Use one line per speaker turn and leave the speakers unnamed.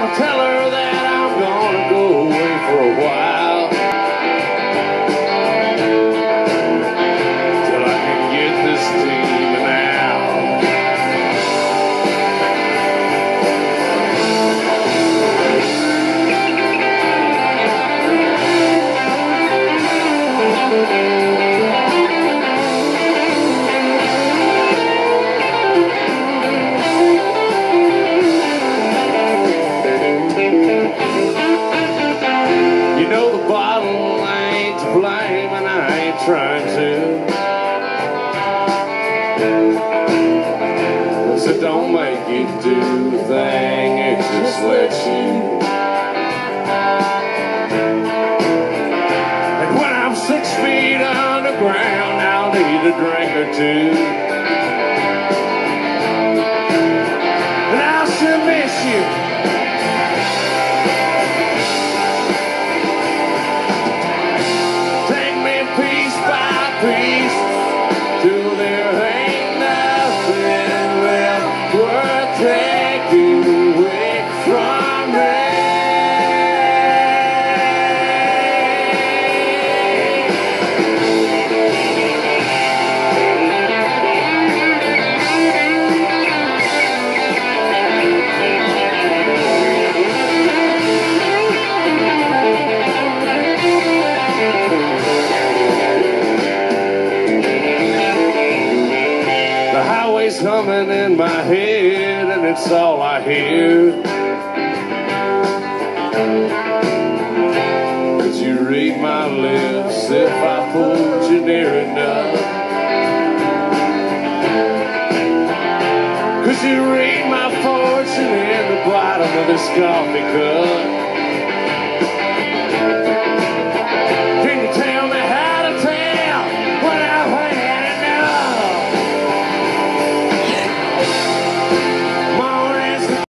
gonna tell her that I'm gonna go away for a while. Till I can get this demon out. Blame and I ain't trying to. Cause it don't make you do a thing, it just lets you. And when I'm six feet underground, I'll need a drink or two. Highway's humming in my head, and it's all I hear. Could you read my lips if I pulled you near enough? Could you read my fortune in the bottom of this coffee cup?